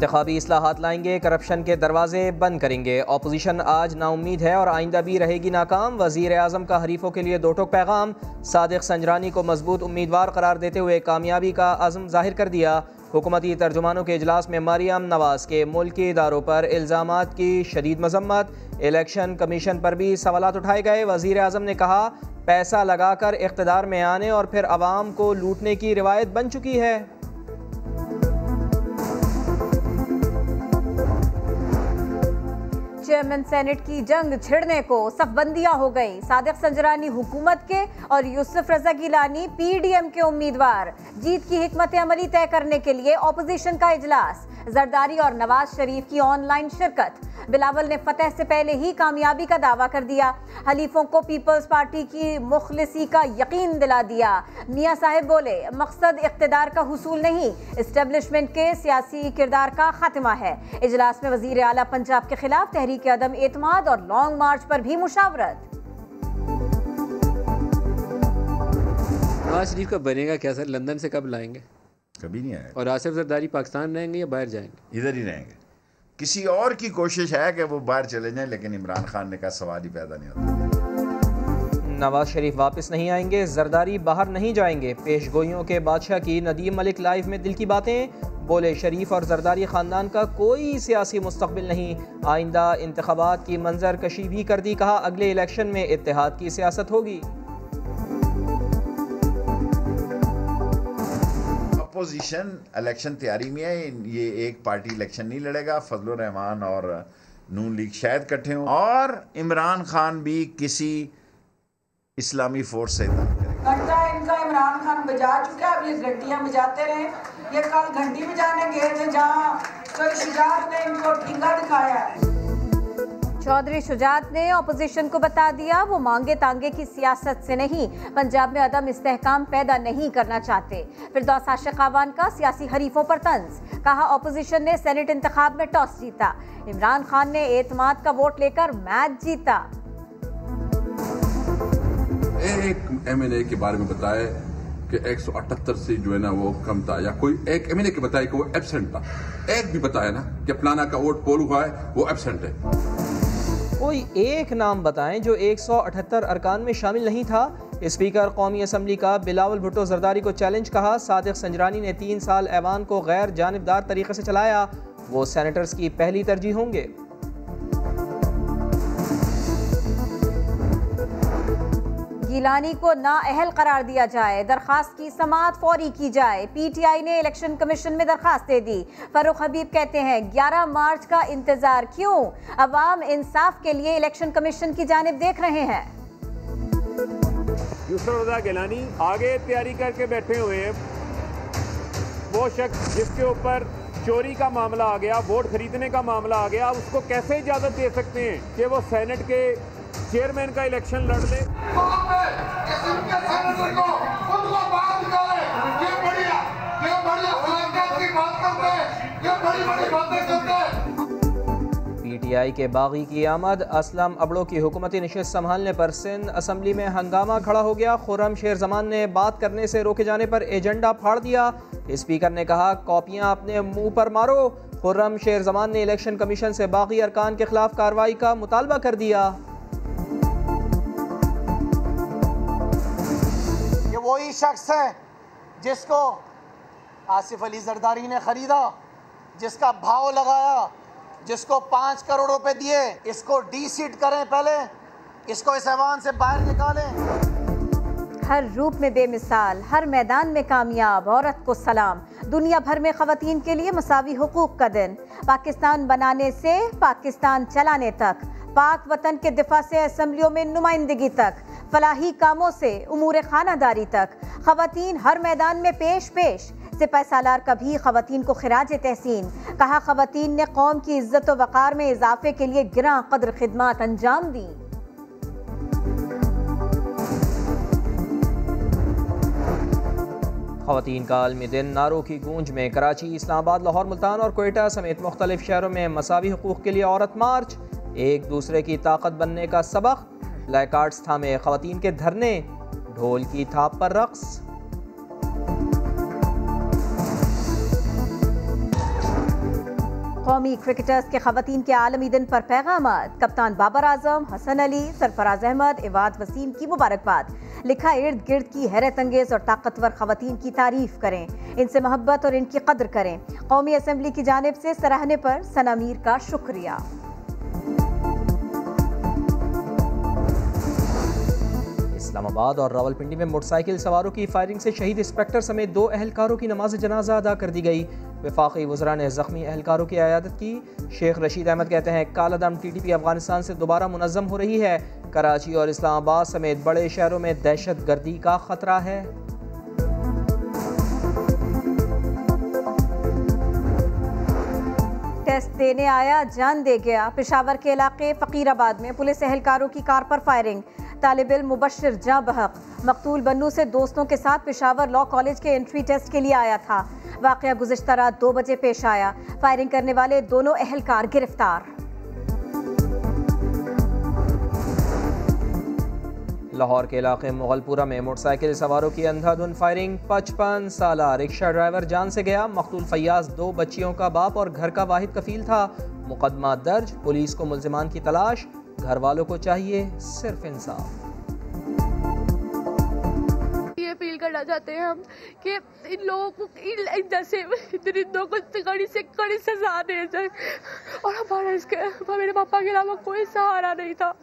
इंतबी असलाहत लाएँगे, करप्शन के दरवाजे बंद करेंगे। अपोजिशन आज नाउमीद है और आइंदा भी रहेगी नाकाम। वज़ीर अजम का हरीफों के लिए दो टोक पैगाम। सदक संजरानी को मज़बूत उम्मीदवार करार देते हुए कामयाबी का आज़म ज़ाहिर कर दिया। हुकूमती तर्जुमानों के अजलास में मारियाम नवाज़ के मुल्की इदारों पर इल्ज़ाम की शदीद मजम्मत। इलेक्शन कमीशन पर भी सवाल उठाए गए। वज़ीर अजम ने कहा, पैसा लगाकर इकतदार में आने और फिर आवाम को लूटने की रिवायत बन चुकी है। चेयरमैन सेनेट की जंग छिड़ने को सफबंदियाँ हो गई। सादिक संजरानी हुकूमत के और यूसुफ रजा गिलानी पीडीएम के उम्मीदवार। जीत की हिकमत अमली तय करने के लिए ऑपोजिशन का इजलास। जरदारी और नवाज़ शरीफ की ऑनलाइन शिरकत। बिलावल ने फतेह से पहले ही कामयाबी का दावा कर दिया। हलीफों को पीपल्स पार्टी की मुखलसी का यकीन दिला दिया। मियाँ साहिब बोले, मकसद इकतदार का हसूल नहीं इस्टेब्लिशमेंट के सियासी किरदार का खात्मा है। इजलास में वज़ीर अला पंजाब के खिलाफ तहरीक अदम एतमाद और लॉन्ग मार्च पर भी मुशावरत। नवाज़ शरीफ का बनेगा? क्या सर लंदन से कब लाएँगे? कभी नहीं आएगा। और आसिफ जरदारी पाकिस्तान रहेंगे या बाहर जाएँगे? इधर ही रहेंगे। किसी और की कोशिश है कि वो बाहर चले जाएँ लेकिन इमरान खान ने कहा सवाल ही पैदा नहीं होता। नवाज़ शरीफ वापस नहीं आएँगे जरदारी बाहर नहीं जाएँगे। पेश पेशगोइयों के बादशाह की नदीम मलिक लाइव में दिल की बातें बोले शरीफ और जरदारी ख़ानदान का कोई सियासी मुस्तबिल नहीं। आइंदा इंतबात की मंजर कशी भी कर दी कहा अगले इलेक्शन में इतिहाद की सियासत होगी। अपोजिशन इलेक्शन तैयारी में है ये एक पार्टी इलेक्शन नहीं लड़ेगा फजल रहमान और नून लीग शायद इकट्ठे हों। और इमरान खान भी किसी इस्लामी फोर्स से इनका इमरान खान बजा चुका है अब ये घंटियाँ बजाते रहे। ये कल घंटी बजाने गए थे जहाँ कोई शुजात ने इनको ठिंगा दिखाया है। चौधरी शुजात ने अपोजिशन को बता दिया वो मांगे तांगे की सियासत से नहीं पंजाब में अदम इस्तेकाम पैदा नहीं करना चाहते। फिर दौस आशिक आवान का सियासी हरीफों पर तंज कहा अपोजिशन ने सेनेट इंतखाब में टॉस जीता। इमरान खान ने एतमाद का वोट लेकर मैच जीता। एक एमएनए के बारे में बताए कि 178 से जो है ना वो कम था, या कोई एक एमएनए के बताया कि वो एबसेंट था। एक भी बताया ना कि फलाना का वोट पोल हुआ है, वो एबसेंट है। कोई एक नाम बताएँ जो 178 अरकान में शामिल नहीं था। स्पीकर कौमी असम्बली का बिलावल भुट्टो जरदारी को चैलेंज कहा। सादिक संजरानी ने तीन साल ऐवान को गैर जानबदार तरीके से चलाया। वो सैनेटर्स की पहली तरजीह होंगे। गिलानी को नाअहल करार दिया जाए, दरखास्त की समात फौरी की जाए। पीटीआई ने इलेक्शन कमीशन में दरखास्त दे दी। फरूख हबीब कहते हैं 11 मार्च का इंतज़ार क्यों? अवाम इंसाफ के लिए इलेक्शन कमीशन की जानब देख रहे हैं। गिलानी आगे तैयारी करके बैठे हुए हैं। वो शख्स जिसके ऊपर चोरी का मामला आ गया, वोट खरीदने का मामला आ गया, उसको कैसे इजाज़त दे सकते हैं कि वो सेनेट के चेयरमैन का इलेक्शन लड़ ले पीटीआई के बागी की आमद, असलम अबड़ो की हुकूमती नशस्त संभालने पर सिंध असम्बली में हंगामा खड़ा हो गया। खुरम शेर जमान ने बात करने से रोके जाने पर एजेंडा फाड़ दिया। स्पीकर ने कहा, कॉपियाँ अपने मुँह पर मारो। खुर्रम शेर जमान ने इलेक्शन कमीशन से बागी अरकान के खिलाफ कार्रवाई का मुतालबा कर दिया। वही शख्स है जिसको आसिफ अली जरदारी ने खरीदा, जिसका भाव लगाया, जिसको पाँच करोड़ रुपए दिए। इसको डी सीट करें पहले, इसको इस ऐवान से बाहर निकालें। हर रूप में बेमिसाल, हर मैदान में कामयाब, औरत को सलाम। दुनिया भर में खवतीन के लिए मसावी हकूक़ का दिन। पाकिस्तान बनाने से पाकिस्तान चलाने तक, पाक वतन के दिफा से असम्बलियों में नुमाइंदगी तक। फलाही कामों से उमूर खानादारी तक। खवतीन हर मैदान में पेश पेश। सिपा सालार का भी को खराज तहसीन। कहा खवतीन ने कौम की इज़्ज़त वक़ार में इजाफे के लिए गिरा कदर खिदमत अंजाम दी। खवतीन का आलमी दिन नारों की गूंज में कराची, इस्लामाबाद, लाहौर, मुल्तान और कोयटा समेत मुख्तलिफ़ शहरों में मसावी हकूक़ के लिए औरत मार्च। एक दूसरे की ताकत बनने का सबक। प्लेकार्ड्स थामे। खवतीन के धरने, ढोल की थाप पर रक्स। कौमी क्रिकेटर्स के खवतीन के आलमी दिन पर पैगाम कप्तान बाबर आज़म, हसन अली, सरफराज अहमद, इवाद वसीम की मुबारकबाद। लिखा इर्द गिर्द की हैरत अंगेज और ताकतवर खातन की तारीफ़ करें। इनसे मोहब्बत और इनकी कदर करें। कौमी असम्बली की जानब से सराहने पर सनामीर का शुक्रिया। इस्लामाबाद और रावलपिंडी में मोटरसाइकिल सवारों की फायरिंग से शहीद इंस्पेक्टर समेत दो अहलकारों की नमाज़ जनाजा अदा कर दी गई। विफाकी वजरा ने जख्मी अहलकारों की आयादत की। शेख रशीद अहमद कहते हैं, कालादम टी टी पी अफ़गानिस्तान से दोबारा मुनज़म हो रही है। कराची और इस्लामाबाद समेत बड़े शहरों में दहशत गर्दी का खतरा है। टेस्ट देने आया, जान दे गया। पिशावर के इलाके फ़कीराबाद में पुलिस एहलकारों की कार पर फायरिंग। तालब इल मुबशर जहाँ बहक मकतूल बन्नू से दोस्तों के साथ पिशावर लॉ कॉलेज के एंट्री टेस्ट के लिए आया था। वाक़ गुजशत रात दो बजे पेश आया। फायरिंग करने वाले दोनों अहलकार गिरफ़्तार। लाहौर के इलाके मुगलपुरा में मोटरसाइकिल सवारों की अंधाधुन फायरिंग पचपन साल रिक्शा ड्राइवर जान से गया। मकतूल फैयाज दो बच्चियों का बाप और घर का वाहिद कफील था। मुकदमा दर्ज। पुलिस को मुलजमान की तलाश। घर वालों को चाहिए सिर्फ़ इंसाफ। ये अपील करना चाहते हैं हम कि इन लोगों को इन जैसे दरिंदों को कड़ी से कड़ी सजा दे जाए और हमारा इसके मेरे पापा के अलावा कोई सहारा नहीं था।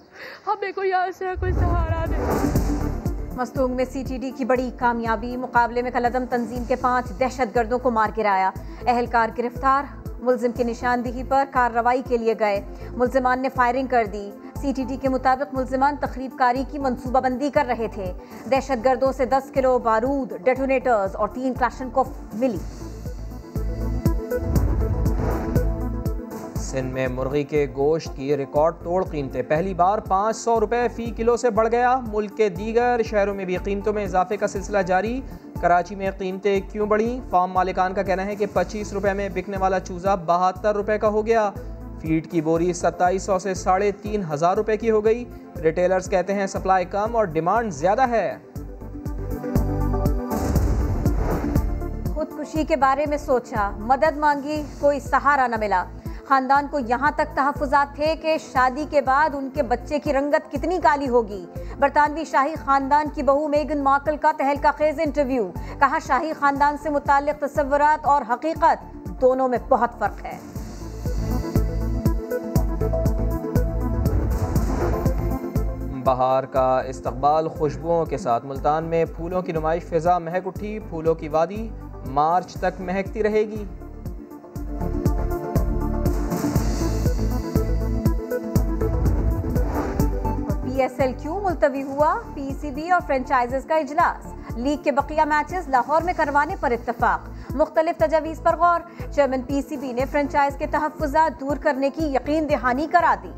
हमें कोई यहाँ से कोई सहारा नहीं मस्तूंग में सीटीडी की बड़ी कामयाबी मुकाबले में कलदम तंजीम के पाँच दहशत गर्दों को मार गिराया। अहलकार गिरफ़्तार मुलजिम की निशानदेही पर कार्रवाई के लिए गए। मुलजमान ने फायरिंग कर दी। सीटीटी के मुताबिक मुलजमान तकरीबकारी की मनसूबाबंदी कर रहे थे। दहशत गर्दों से 10 किलो बारूद, डेटोनेटर्स और तीन क्लाशन को मिली। सिंध में मुर्गी के गोश्त की रिकॉर्ड तोड़ कीमतें। पहली बार पाँच सौ रुपये फ़ी किलो से बढ़ गया। मुल्क के दीगर शहरों में भी कीमतों में इजाफे का सिलसिला जारी। कराची में कीमतें क्यों बढ़ी? फार्म मालिकान का कहना है कि पच्चीस रुपये में बिकने वाला चूज़ा बहत्तर रुपये का हो गया। फ़ीड की बोरी सत्ताईस सौ से साढ़े तीन हज़ार रुपये की हो गई। रिटेलर्स कहते हैं सप्लाई कम और डिमांड ज़्यादा है। खुदकुशी के बारे में सोचा, मदद मांगी, कोई सहारा न मिला। खानदान को यहाँ तक तहफात थे कि शादी के बाद उनके बच्चे की रंगत कितनी काली होगी। बरतानवी शाही खानदान की बहू मेगन मार्कल का तहलका खेज इंटरव्यू। कहा, शाही खानदान से मुतल तस्वरत और हकीकत दोनों में बहुत फ़र्क है। बहार का इस्तकबाल खुशबुओं के साथ मुल्तान में फूलों की नुमाइश, फिजा महक उठी, फूलों की वादी मार्च तक महकती रहेगी। पीएसएल क्यों मुलतवी हुआ? पीसीबी और फ्रेंचाइजेस का इजलास। लीग के बकिया मैचेस लाहौर में करवाने पर इतफाक मुख्तलिफ़ तजावीज़ पर गौर। चेयरमैन पीसीबी ने फ्रेंचाइज के तहफ़ात दूर करने की यकीन दहानी करा दी।